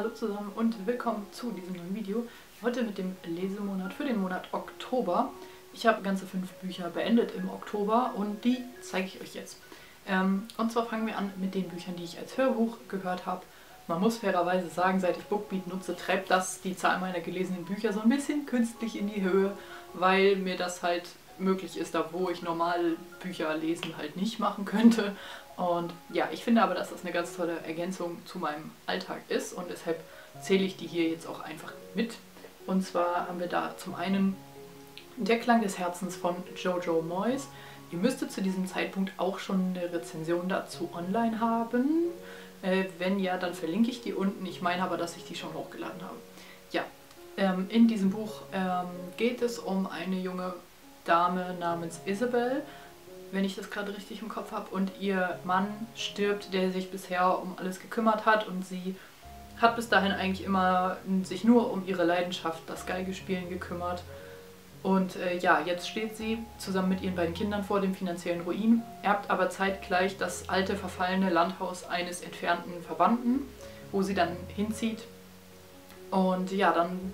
Hallo zusammen und willkommen zu diesem neuen Video. Heute mit dem Lesemonat für den Monat Oktober. Ich habe ganze fünf Bücher beendet im Oktober und die zeige ich euch jetzt. Ähm, und zwar fangen wir an mit den Büchern, die ich als Hörbuch gehört habe. Man muss fairerweise sagen, seit ich Bookbeat nutze, treibt das die Zahl meiner gelesenen Bücher so ein bisschen künstlich in die Höhe, weil mir das halt möglich ist, da wo ich normal Bücher lesen halt nicht machen könnte. Und ja, ich finde aber, dass das eine ganz tolle Ergänzung zu meinem Alltag ist und deshalb zähle ich die hier jetzt auch einfach mit. Und zwar haben wir da zum einen Der Klang des Herzens von Jojo Moyes. Ihr müsstet zu diesem Zeitpunkt auch schon eine Rezension dazu online haben. Äh, wenn ja, dann verlinke ich die unten. Ich meine aber, dass ich die schon hochgeladen habe. Ja, ähm, in diesem Buch ähm, geht es um eine junge Dame namens Isabel, wenn ich das gerade richtig im Kopf habe, und ihr Mann stirbt, der sich bisher um alles gekümmert hat und sie hat bis dahin eigentlich immer sich nur um ihre Leidenschaft, das Geigespielen, gekümmert. Und äh, ja, jetzt steht sie zusammen mit ihren beiden Kindern vor dem finanziellen Ruin, erbt aber zeitgleich das alte verfallene Landhaus eines entfernten Verwandten, wo sie dann hinzieht. Und ja, dann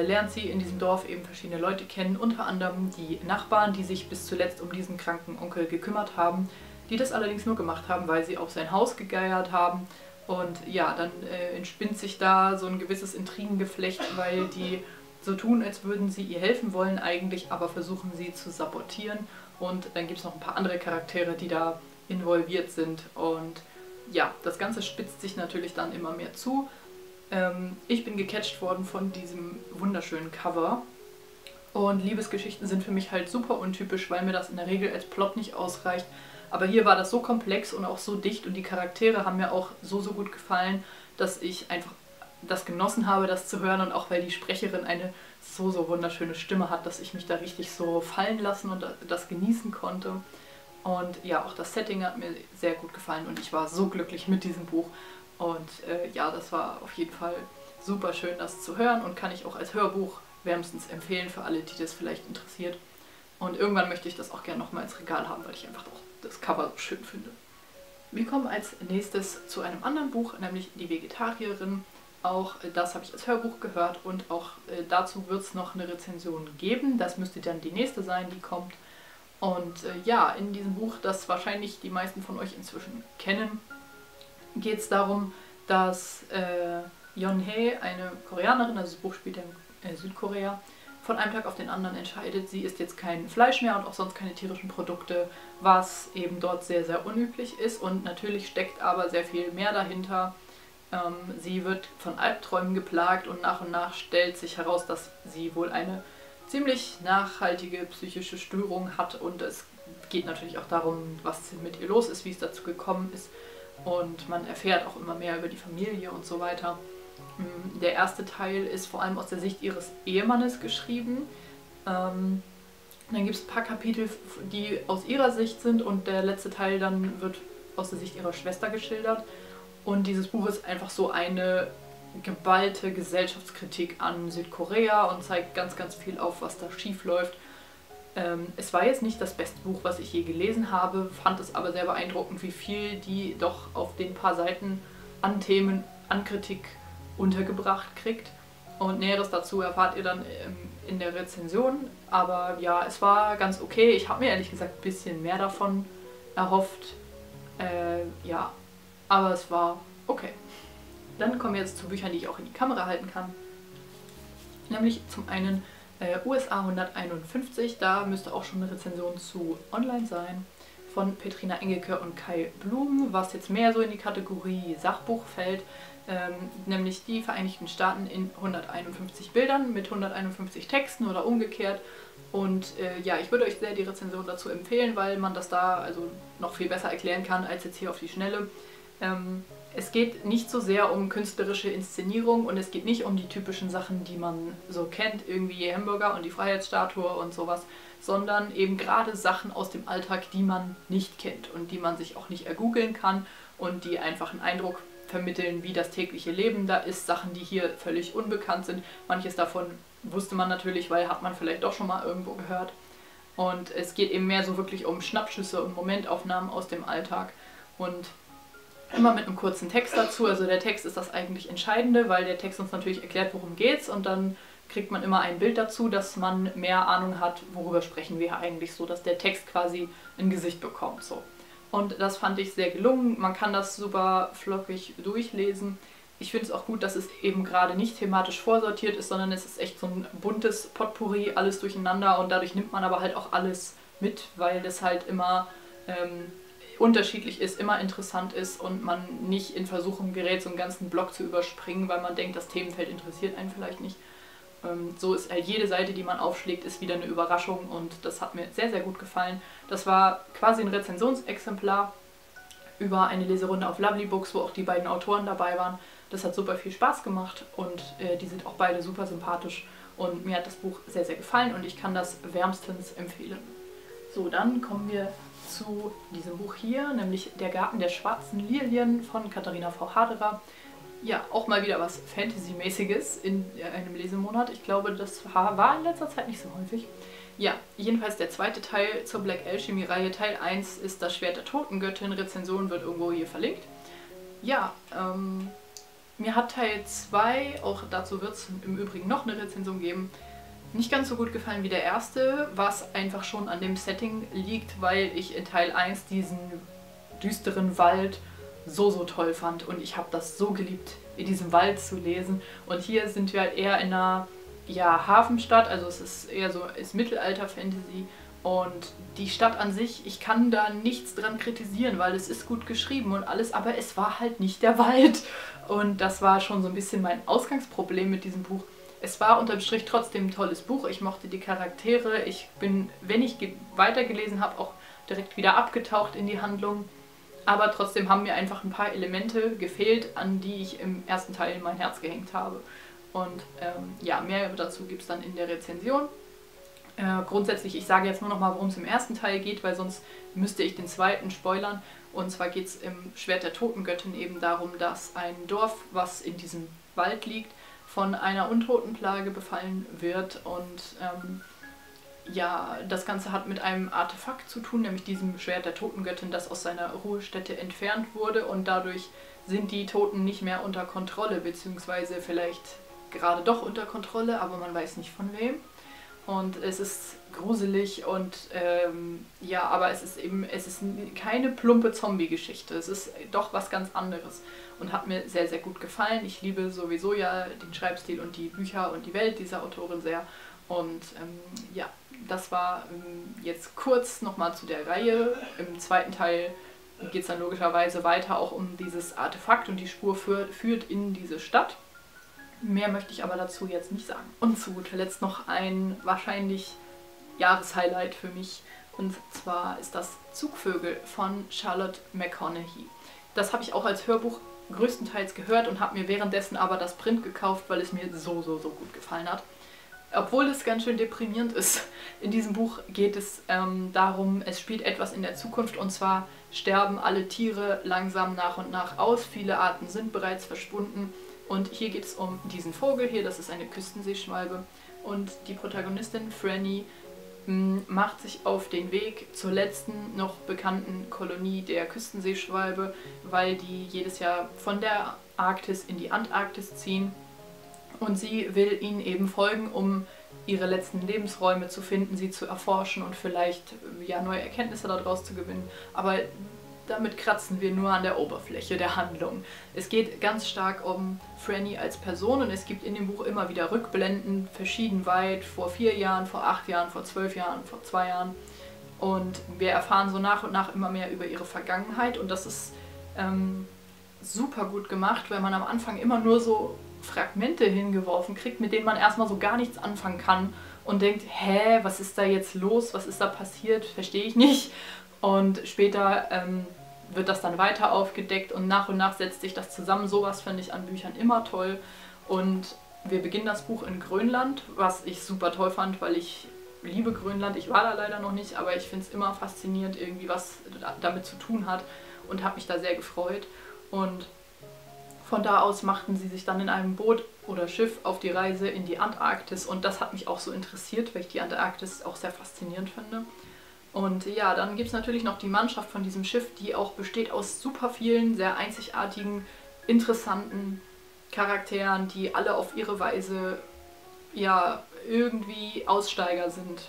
lernt sie in diesem Dorf eben verschiedene Leute kennen, unter anderem die Nachbarn, die sich bis zuletzt um diesen kranken Onkel gekümmert haben, die das allerdings nur gemacht haben, weil sie auf sein Haus gegeiert haben. Und ja, dann äh, entspinnt sich da so ein gewisses Intrigengeflecht, weil die so tun, als würden sie ihr helfen wollen eigentlich, aber versuchen sie zu sabotieren. Und dann gibt es noch ein paar andere Charaktere, die da involviert sind. Und ja, das Ganze spitzt sich natürlich dann immer mehr zu. Ähm, ich bin gecatcht worden von diesem wunderschönen Cover. Und Liebesgeschichten sind für mich halt super untypisch, weil mir das in der Regel als Plot nicht ausreicht. Aber hier war das so komplex und auch so dicht und die Charaktere haben mir auch so, so gut gefallen, dass ich einfach das genossen habe, das zu hören und auch weil die Sprecherin eine so, so wunderschöne Stimme hat, dass ich mich da richtig so fallen lassen und das genießen konnte. Und ja, auch das Setting hat mir sehr gut gefallen und ich war so glücklich mit diesem Buch. Und äh, ja, das war auf jeden Fall super schön, das zu hören und kann ich auch als Hörbuch wärmstens empfehlen für alle, die das vielleicht interessiert. Und irgendwann möchte ich das auch gerne nochmal ins Regal haben, weil ich einfach auch das Cover so schön finde. Wir kommen als nächstes zu einem anderen Buch, nämlich Die Vegetarierin. Auch das habe ich als Hörbuch gehört und auch äh, dazu wird es noch eine Rezension geben. Das müsste dann die nächste sein, die kommt. Und äh, ja, in diesem Buch, das wahrscheinlich die meisten von euch inzwischen kennen, geht es darum, dass äh, Yeonhae, eine Koreanerin, also das Buch spielt in äh, Südkorea, von einem Tag auf den anderen entscheidet, sie isst jetzt kein Fleisch mehr und auch sonst keine tierischen Produkte, was eben dort sehr, sehr unüblich ist. Und natürlich steckt aber sehr viel mehr dahinter. Ähm, sie wird von Albträumen geplagt und nach und nach stellt sich heraus, dass sie wohl eine ziemlich nachhaltige psychische Störung hat und es geht natürlich auch darum, was mit ihr los ist, wie es dazu gekommen ist und man erfährt auch immer mehr über die Familie und so weiter. Mm, der erste Teil ist vor allem aus der Sicht ihres Ehemannes geschrieben. Ähm, dann gibt es ein paar Kapitel, die aus ihrer Sicht sind und der letzte Teil dann wird aus der Sicht ihrer Schwester geschildert. Und dieses Buch ist einfach so eine geballte Gesellschaftskritik an Südkorea und zeigt ganz, ganz viel auf, was da schief läuft ähm, es war jetzt nicht das beste Buch, was ich je gelesen habe, fand es aber sehr beeindruckend, wie viel die doch auf den paar Seiten an Themen, an Kritik untergebracht kriegt. Und Näheres dazu erfahrt ihr dann ähm, in der Rezension. Aber ja, es war ganz okay. Ich habe mir ehrlich gesagt ein bisschen mehr davon erhofft. Äh, ja, aber es war okay. Dann kommen wir jetzt zu Büchern, die ich auch in die Kamera halten kann. Nämlich zum einen äh, USA 151, da müsste auch schon eine Rezension zu online sein, von Petrina Engelke und Kai Blum, was jetzt mehr so in die Kategorie Sachbuch fällt, ähm, nämlich die Vereinigten Staaten in 151 Bildern mit 151 Texten oder umgekehrt. Und äh, ja, ich würde euch sehr die Rezension dazu empfehlen, weil man das da also noch viel besser erklären kann als jetzt hier auf die Schnelle. Ähm, es geht nicht so sehr um künstlerische Inszenierung und es geht nicht um die typischen Sachen, die man so kennt, irgendwie Hamburger und die Freiheitsstatue und sowas, sondern eben gerade Sachen aus dem Alltag, die man nicht kennt und die man sich auch nicht ergoogeln kann und die einfach einen Eindruck vermitteln, wie das tägliche Leben da ist, Sachen, die hier völlig unbekannt sind. Manches davon wusste man natürlich, weil hat man vielleicht doch schon mal irgendwo gehört. Und es geht eben mehr so wirklich um Schnappschüsse und Momentaufnahmen aus dem Alltag. Und Immer mit einem kurzen Text dazu. Also der Text ist das eigentlich Entscheidende, weil der Text uns natürlich erklärt, worum geht's und dann kriegt man immer ein Bild dazu, dass man mehr Ahnung hat, worüber sprechen wir eigentlich so, dass der Text quasi ein Gesicht bekommt. So. Und das fand ich sehr gelungen. Man kann das super flockig durchlesen. Ich finde es auch gut, dass es eben gerade nicht thematisch vorsortiert ist, sondern es ist echt so ein buntes Potpourri, alles durcheinander und dadurch nimmt man aber halt auch alles mit, weil das halt immer ähm, unterschiedlich ist, immer interessant ist und man nicht in Versuchung gerät, so einen ganzen Block zu überspringen, weil man denkt, das Themenfeld interessiert einen vielleicht nicht. Ähm, so ist halt jede Seite, die man aufschlägt, ist wieder eine Überraschung und das hat mir sehr, sehr gut gefallen. Das war quasi ein Rezensionsexemplar über eine Leserunde auf Lovely Books, wo auch die beiden Autoren dabei waren. Das hat super viel Spaß gemacht und äh, die sind auch beide super sympathisch und mir hat das Buch sehr, sehr gefallen und ich kann das wärmstens empfehlen. So, dann kommen wir zu diesem Buch hier, nämlich Der Garten der schwarzen Lilien von Katharina V. Haderer ja, auch mal wieder was Fantasy-mäßiges in einem Lesemonat. Ich glaube, das war in letzter Zeit nicht so häufig. Ja, jedenfalls der zweite Teil zur Black Alchemy-Reihe. Teil 1 ist das Schwert der Totengöttin. Rezension wird irgendwo hier verlinkt. Ja, ähm, mir hat Teil 2, auch dazu wird es im Übrigen noch eine Rezension geben, nicht ganz so gut gefallen wie der erste, was einfach schon an dem Setting liegt, weil ich in Teil 1 diesen düsteren Wald so, so toll fand. Und ich habe das so geliebt, in diesem Wald zu lesen. Und hier sind wir halt eher in einer ja, Hafenstadt, also es ist eher so ist Mittelalter-Fantasy. Und die Stadt an sich, ich kann da nichts dran kritisieren, weil es ist gut geschrieben und alles, aber es war halt nicht der Wald. Und das war schon so ein bisschen mein Ausgangsproblem mit diesem Buch. Es war unterm Strich trotzdem ein tolles Buch. Ich mochte die Charaktere. Ich bin, wenn ich weitergelesen habe, auch direkt wieder abgetaucht in die Handlung. Aber trotzdem haben mir einfach ein paar Elemente gefehlt, an die ich im ersten Teil in mein Herz gehängt habe. Und ähm, ja, mehr dazu gibt es dann in der Rezension. Äh, grundsätzlich, ich sage jetzt nur noch mal, worum es im ersten Teil geht, weil sonst müsste ich den zweiten spoilern. Und zwar geht es im Schwert der Totengöttin eben darum, dass ein Dorf, was in diesem Wald liegt, von einer Untotenplage befallen wird und ähm, ja, das Ganze hat mit einem Artefakt zu tun, nämlich diesem Schwert der Totengöttin, das aus seiner Ruhestätte entfernt wurde und dadurch sind die Toten nicht mehr unter Kontrolle, beziehungsweise vielleicht gerade doch unter Kontrolle, aber man weiß nicht von wem. Und es ist gruselig und ähm, ja, aber es ist eben, es ist keine plumpe Zombie-Geschichte. Es ist doch was ganz anderes und hat mir sehr, sehr gut gefallen. Ich liebe sowieso ja den Schreibstil und die Bücher und die Welt dieser Autorin sehr. Und ähm, ja, das war ähm, jetzt kurz nochmal zu der Reihe. Im zweiten Teil geht es dann logischerweise weiter auch um dieses Artefakt und die Spur für, führt in diese Stadt. Mehr möchte ich aber dazu jetzt nicht sagen. Und zu guter Letzt noch ein wahrscheinlich Jahreshighlight für mich. Und zwar ist das Zugvögel von Charlotte McConaughey. Das habe ich auch als Hörbuch größtenteils gehört und habe mir währenddessen aber das Print gekauft, weil es mir so, so, so gut gefallen hat obwohl es ganz schön deprimierend ist. In diesem Buch geht es ähm, darum, es spielt etwas in der Zukunft und zwar sterben alle Tiere langsam nach und nach aus. Viele Arten sind bereits verschwunden und hier geht es um diesen Vogel hier, das ist eine Küstenseeschwalbe und die Protagonistin Franny hm, macht sich auf den Weg zur letzten noch bekannten Kolonie der Küstenseeschwalbe, weil die jedes Jahr von der Arktis in die Antarktis ziehen und sie will ihnen eben folgen, um ihre letzten Lebensräume zu finden, sie zu erforschen und vielleicht ja, neue Erkenntnisse daraus zu gewinnen. Aber damit kratzen wir nur an der Oberfläche der Handlung. Es geht ganz stark um Franny als Person und es gibt in dem Buch immer wieder Rückblenden, verschieden weit, vor vier Jahren, vor acht Jahren, vor zwölf Jahren, vor zwei Jahren. Und wir erfahren so nach und nach immer mehr über ihre Vergangenheit und das ist ähm, super gut gemacht, weil man am Anfang immer nur so Fragmente hingeworfen kriegt, mit denen man erstmal so gar nichts anfangen kann und denkt, hä, was ist da jetzt los, was ist da passiert, verstehe ich nicht. Und später ähm, wird das dann weiter aufgedeckt und nach und nach setzt sich das zusammen. Sowas finde ich an Büchern immer toll. Und wir beginnen das Buch in Grönland, was ich super toll fand, weil ich liebe Grönland. Ich war da leider noch nicht, aber ich finde es immer faszinierend, irgendwie was damit zu tun hat und habe mich da sehr gefreut. Und von da aus machten sie sich dann in einem Boot oder Schiff auf die Reise in die Antarktis und das hat mich auch so interessiert, weil ich die Antarktis auch sehr faszinierend finde. Und ja, dann gibt es natürlich noch die Mannschaft von diesem Schiff, die auch besteht aus super vielen, sehr einzigartigen, interessanten Charakteren, die alle auf ihre Weise ja irgendwie Aussteiger sind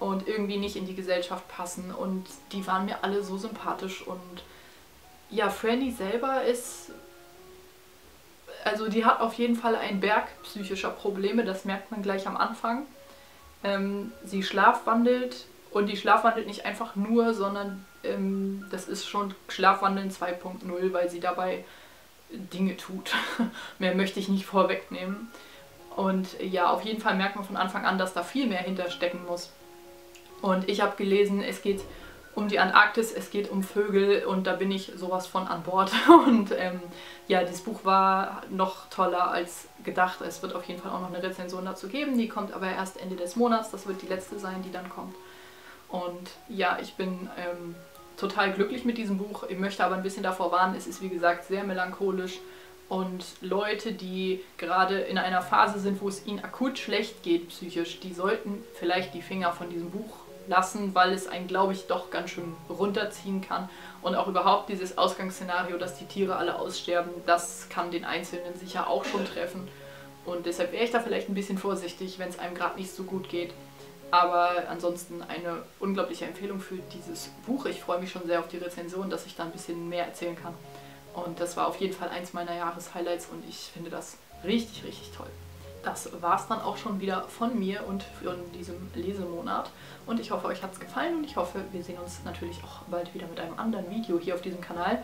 und irgendwie nicht in die Gesellschaft passen. Und die waren mir alle so sympathisch. Und ja, Franny selber ist. Also die hat auf jeden Fall einen Berg psychischer Probleme, das merkt man gleich am Anfang. Ähm, sie schlafwandelt und die schlafwandelt nicht einfach nur, sondern ähm, das ist schon Schlafwandeln 2.0, weil sie dabei Dinge tut. mehr möchte ich nicht vorwegnehmen. Und ja, auf jeden Fall merkt man von Anfang an, dass da viel mehr hinterstecken muss. Und ich habe gelesen, es geht um die Antarktis, es geht um Vögel und da bin ich sowas von an Bord. Und ähm, ja, dieses Buch war noch toller als gedacht. Es wird auf jeden Fall auch noch eine Rezension dazu geben. Die kommt aber erst Ende des Monats. Das wird die letzte sein, die dann kommt. Und ja, ich bin ähm, total glücklich mit diesem Buch. Ich möchte aber ein bisschen davor warnen, es ist wie gesagt sehr melancholisch. Und Leute, die gerade in einer Phase sind, wo es ihnen akut schlecht geht psychisch, die sollten vielleicht die Finger von diesem Buch lassen, weil es einen, glaube ich, doch ganz schön runterziehen kann. Und auch überhaupt dieses Ausgangsszenario, dass die Tiere alle aussterben, das kann den Einzelnen sicher auch schon treffen. Und deshalb wäre ich da vielleicht ein bisschen vorsichtig, wenn es einem gerade nicht so gut geht. Aber ansonsten eine unglaubliche Empfehlung für dieses Buch. Ich freue mich schon sehr auf die Rezension, dass ich da ein bisschen mehr erzählen kann. Und das war auf jeden Fall eins meiner Jahreshighlights und ich finde das richtig, richtig toll das war es dann auch schon wieder von mir und von diesem Lesemonat. Und ich hoffe, euch hat es gefallen und ich hoffe, wir sehen uns natürlich auch bald wieder mit einem anderen Video hier auf diesem Kanal.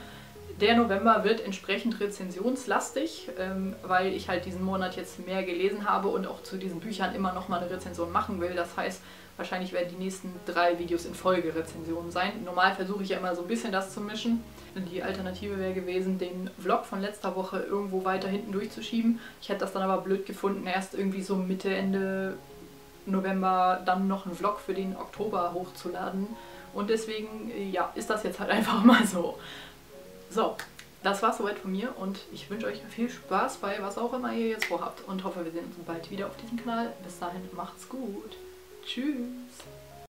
Der November wird entsprechend rezensionslastig, ähm, weil ich halt diesen Monat jetzt mehr gelesen habe und auch zu diesen Büchern immer noch mal eine Rezension machen will. Das heißt, wahrscheinlich werden die nächsten drei Videos in Folge Rezensionen sein. Normal versuche ich ja immer so ein bisschen das zu mischen. Die Alternative wäre gewesen, den Vlog von letzter Woche irgendwo weiter hinten durchzuschieben. Ich hätte das dann aber blöd gefunden, erst irgendwie so Mitte, Ende November dann noch einen Vlog für den Oktober hochzuladen. Und deswegen, ja, ist das jetzt halt einfach mal so. So, das war's soweit von mir und ich wünsche euch viel Spaß bei was auch immer ihr jetzt vorhabt und hoffe, wir sehen uns bald wieder auf diesem Kanal. Bis dahin, macht's gut. Tschüss.